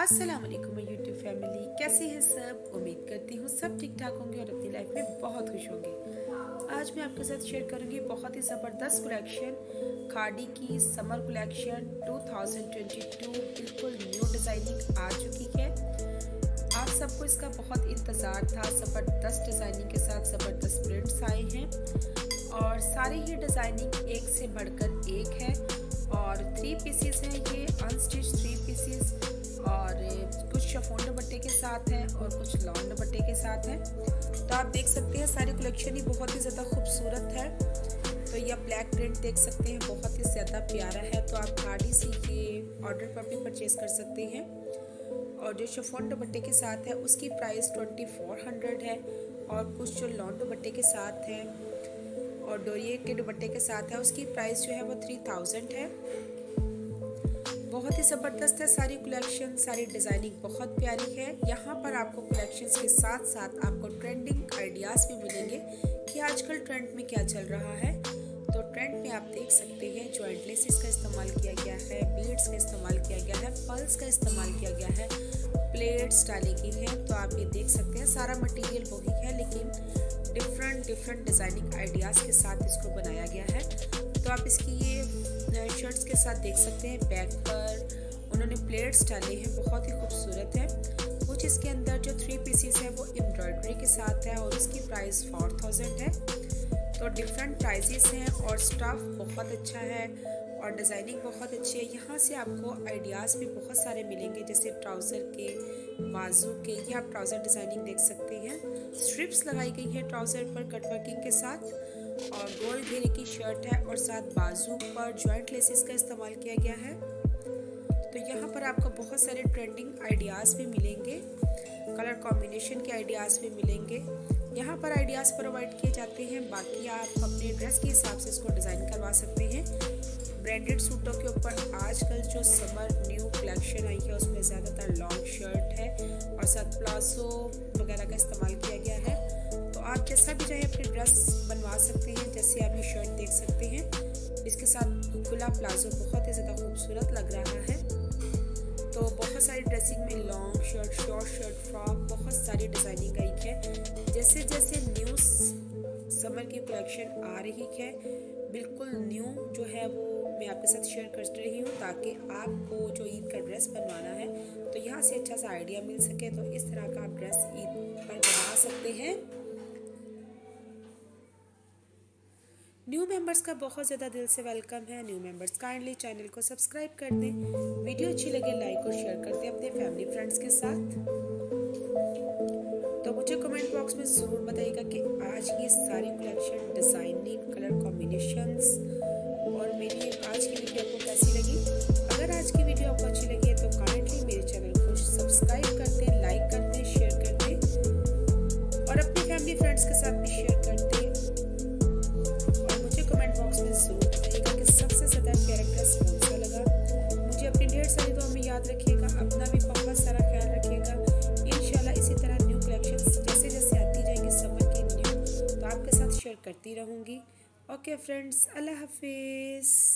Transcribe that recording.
अस्सलाम वालेकुम YouTube family. कैसे हैं सब? उम्मीद करती हूँ सब ठीक ठाक होंगे और अपनी लाइफ में बहुत खुश होंगे। आज मैं आपके साथ शेयर करूँगी बहुत ही ज़बरदस्त कलेक्शन खाड़ी की समर कलेक्शन 2022 बिल्कुल न्यू डिज़ाइनिंग आ चुकी है। आप सबको इसका बहुत इंतज़ार था, ज़बरदस्त डिज़ाइनिंग के साथ ज़बरदस्त प्रिंट्स आए हैं। और सारी ही डिज़ाइनिंग एक से बढ़कर एक है। और थ्री पीसीस हैं ये अनस्टिच दुपट्टे के साथ है और कुछ लॉन दुपट्टे के साथ है। तो आप देख सकते हैं, सारी कलेक्शन ही बहुत ही ज़्यादा खूबसूरत है। तो यह ब्लैक प्रिंट देख सकते हैं, बहुत ही ज़्यादा प्यारा है। तो आप गाड़ी से ये ऑर्डर पर भी परचेज़ कर सकते हैं। और जो शफोन दुपट्टे के साथ है, उसकी प्राइस ट्वेंटी फोर हंड्रेड है। और कुछ जो लॉन दुपट्टे के साथ है और डोरिए के दुपट्टे के साथ है, उसकी प्राइस जो है वो थ्री थाउज़ेंड है। बहुत ही ज़बरदस्त है। सारी कलेक्शन सारी डिज़ाइनिंग बहुत प्यारी है। यहाँ पर आपको कलेक्शंस के साथ साथ आपको ट्रेंडिंग आइडियाज़ भी मिलेंगे कि आजकल ट्रेंड में क्या चल रहा है। तो ट्रेंड में आप देख सकते हैं जॉइंट लेसिस का इस्तेमाल किया गया है बीड्स का इस्तेमाल किया गया है पल्स का इस्तेमाल किया गया है प्लेट्स डाली गई हैं। तो आप ये देख सकते हैं, सारा मटेरियल वही है, लेकिन डिफरेंट डिफरेंट डिज़ाइनिंग आइडियाज़ के साथ इसको बनाया गया है। तो आप इसकी ये शर्ट्स के साथ देख सकते हैं बैक पर उन्होंने प्लेट्स डाले हैं, बहुत ही खूबसूरत है। कुछ इसके अंदर जो थ्री पीसीस है, वो एम्ब्रॉयडरी के साथ है और उसकी प्राइस फोर थाउज़ेंड है। तो डिफरेंट प्राइजेस हैं और स्टफ़ बहुत अच्छा है और डिज़ाइनिंग बहुत अच्छी है। यहाँ से आपको आइडियाज़ भी बहुत सारे मिलेंगे, जैसे ट्राउज़र के, बाजू के, ये आप ट्राउज़र डिज़ाइनिंग देख सकते हैं। स्ट्रिप्स लगाई गई है ट्राउज़र पर कटवर्किंग के साथ। और गोल घेरे की शर्ट है और साथ बाजू पर जॉइंट लेसिस का इस्तेमाल किया गया है। तो यहाँ पर आपको बहुत सारे ट्रेंडिंग आइडियाज़ भी मिलेंगे। कलर कॉम्बिनेशन के आइडियाज़ भी मिलेंगे। यहाँ पर आइडियाज़ प्रोवाइड किए जाते हैं। बाकी आप अपने ड्रेस के हिसाब से इसको डिज़ाइन करवा सकते हैं। ब्रांडेड सूटों के ऊपर आजकल जो समर न्यू कलेक्शन आई है, उसमें ज़्यादातर लॉन्ग शर्ट है और साथ प्लाजो वगैरह का इस्तेमाल किया गया है। आप जैसा भी चाहे अपनी ड्रेस बनवा सकते हैं, जैसे आप ये शर्ट देख सकते हैं। इसके साथ खुला प्लाजो बहुत ही ज़्यादा खूबसूरत लग रहा है। तो बहुत सारी ड्रेसिंग में long shirt short shirt frock बहुत सारी डिज़ाइनिंग आई है। जैसे जैसे न्यू समर की कलेक्शन आ रही है, बिल्कुल न्यू जो है वो मैं आपके साथ शेयर कर रही हूँ, ताकि आपको जो ईद का ड्रेस बनवाना है तो यहाँ से अच्छा सा आइडिया मिल सके। तो इस तरह का आप ड्रेस ईद पर बना सकते हैं। न्यू मेंबर्स का बहुत ज़्यादा दिल से वेलकम है। न्यू मेंबर्स काइंडली चैनल को सब्सक्राइब कर दें। वीडियो अच्छी लगे लाइक और शेयर कर दें अपने फैमिली फ्रेंड्स के साथ। तो मुझे कमेंट बॉक्स में ज़रूर बताइएगा कि आज की सारी कलेक्शन डिज़ाइनिंग कलर कॉम्बिनेशंस और मेरी आज की वीडियो आपको कैसी लगी? करती रहूँगी। ओके फ्रेंड्स अल्लाह हाफिज़।